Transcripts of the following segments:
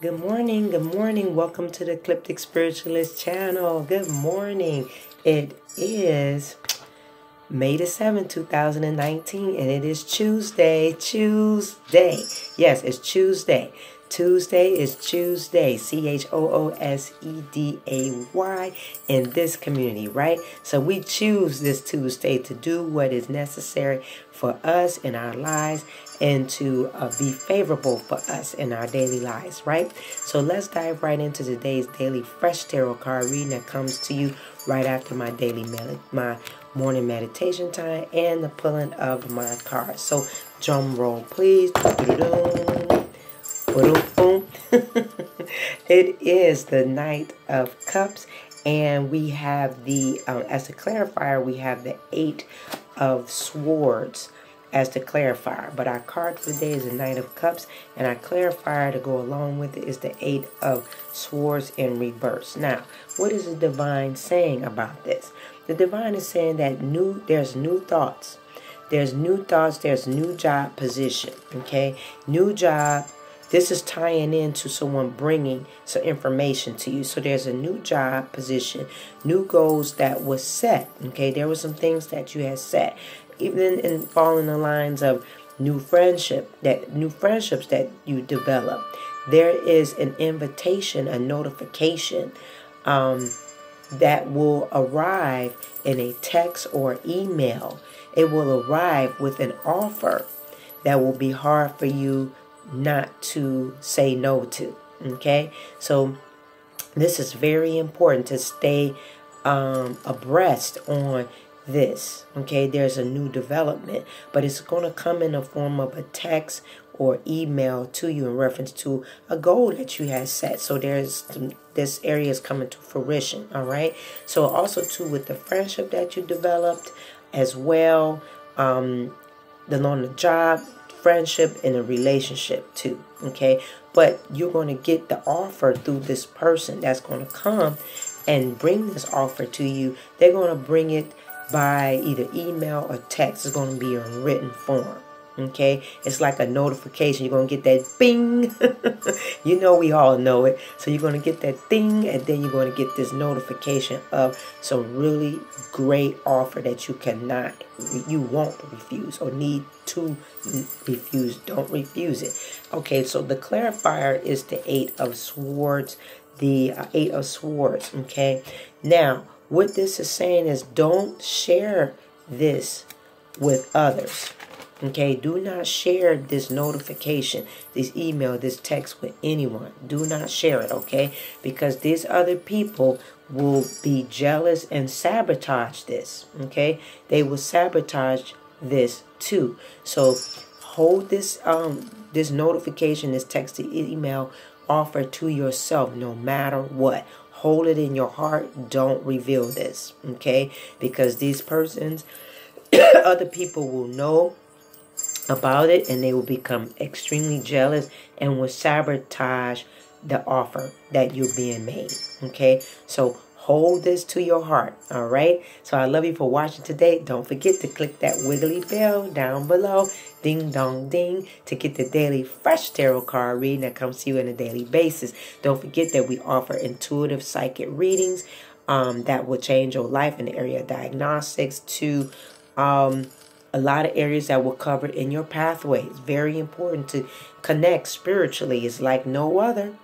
Good morning, good morning. Welcome to the Ecliptic Spiritualist channel. Good morning. It is May the 7th, 2019, and it is Tuesday. Tuesday. Yes, it's Tuesday. Tuesday is Tuesday, C H O O S E D A Y, in this community, right? So we choose this Tuesday to do what is necessary for us in our lives and to uh, be favorable for us in our daily lives, right? So let's dive right into today's daily fresh tarot card reading that comes to you right after my daily my morning meditation time and the pulling of my cards. So drum roll, please. it is the Knight of Cups, and we have the, um, as a clarifier, we have the Eight of Swords as the clarifier. But our card for today is the Knight of Cups, and our clarifier to go along with it is the Eight of Swords in reverse. Now, what is the divine saying about this? The divine is saying that new there's new thoughts. There's new thoughts, there's new job position, okay? New job, this is tying into someone bringing some information to you. So there's a new job position, new goals that was set. Okay, there were some things that you had set, even in following the lines of new friendship that new friendships that you develop. There is an invitation, a notification um, that will arrive in a text or email. It will arrive with an offer that will be hard for you not to say no to. Okay, so this is very important to stay um, abreast on this. Okay, there's a new development, but it's going to come in the form of a text or email to you in reference to a goal that you had set. So there's this area is coming to fruition. All right. So also too with the friendship that you developed as well, um, the on the job friendship and a relationship too. Okay. But you're going to get the offer through this person that's going to come and bring this offer to you. They're going to bring it by either email or text. It's going to be in written form. Okay, it's like a notification. You're gonna get that bing. you know, we all know it. So you're gonna get that thing, and then you're gonna get this notification of some really great offer that you cannot, you won't refuse or need to refuse. Don't refuse it. Okay, so the clarifier is the Eight of Swords. The uh, Eight of Swords. Okay, now what this is saying is don't share this with others. Okay, do not share this notification, this email, this text with anyone. Do not share it, okay? Because these other people will be jealous and sabotage this, okay? They will sabotage this too. So hold this um this notification, this text, email offer to yourself no matter what. Hold it in your heart. Don't reveal this, okay? Because these persons, other people will know about it and they will become extremely jealous and will sabotage the offer that you're being made. Okay, so hold this to your heart. All right, so I love you for watching today. Don't forget to click that wiggly bell down below. Ding dong ding to get the daily fresh tarot card reading that comes to you on a daily basis. Don't forget that we offer intuitive psychic readings um, that will change your life in the area of diagnostics to um, a lot of areas that were covered in your pathway. It's very important to connect spiritually. It's like no other.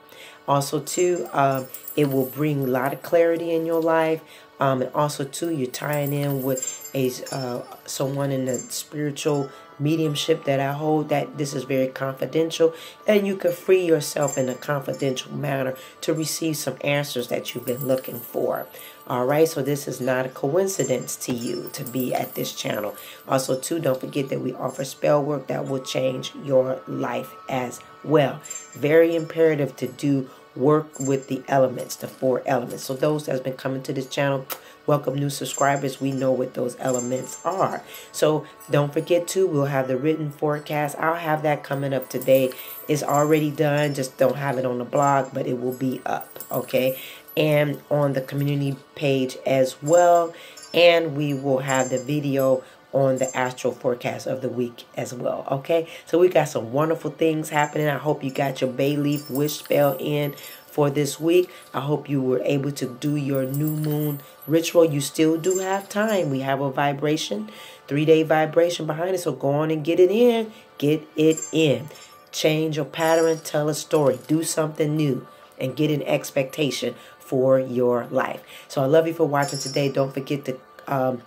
Also, too, um, it will bring a lot of clarity in your life. Um, and also, too, you're tying in with a uh, someone in the spiritual mediumship that I hold. That this is very confidential, and you can free yourself in a confidential manner to receive some answers that you've been looking for. All right, so this is not a coincidence to you to be at this channel. Also, too, don't forget that we offer spell work that will change your life as well. Very imperative to do work with the elements, the four elements. So those that's been coming to this channel, welcome new subscribers. We know what those elements are. So don't forget to, we'll have the written forecast. I'll have that coming up today. It's already done. Just don't have it on the blog, but it will be up. Okay and on the community page as well. And we will have the video on the astral forecast of the week as well. Okay, so we got some wonderful things happening. I hope you got your bay leaf wish spell in for this week. I hope you were able to do your new moon ritual. You still do have time. We have a vibration, three day vibration behind it. So go on and get it in. Get it in. Change your pattern, tell a story, do something new, and get an expectation for your life. So I love you for watching today. Don't forget to um,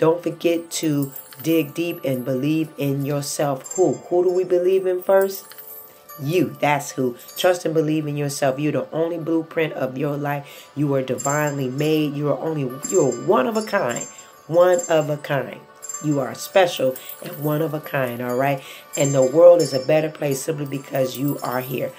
don't forget to dig deep and believe in yourself. Who? Who do we believe in first? You. That's who. Trust and believe in yourself. You're the only blueprint of your life. You are divinely made. You are only you're one of a kind. One of a kind. You are special and one of a kind, all right? And the world is a better place simply because you are here.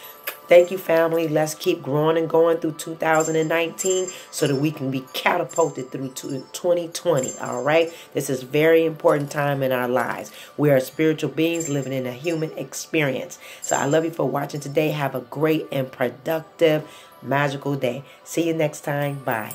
Thank you, family. Let's keep growing and going through 2019 so that we can be catapulted through 2020. All right. This is very important time in our lives. We are spiritual beings living in a human experience. So I love you for watching today. Have a great and productive, magical day. See you next time. Bye.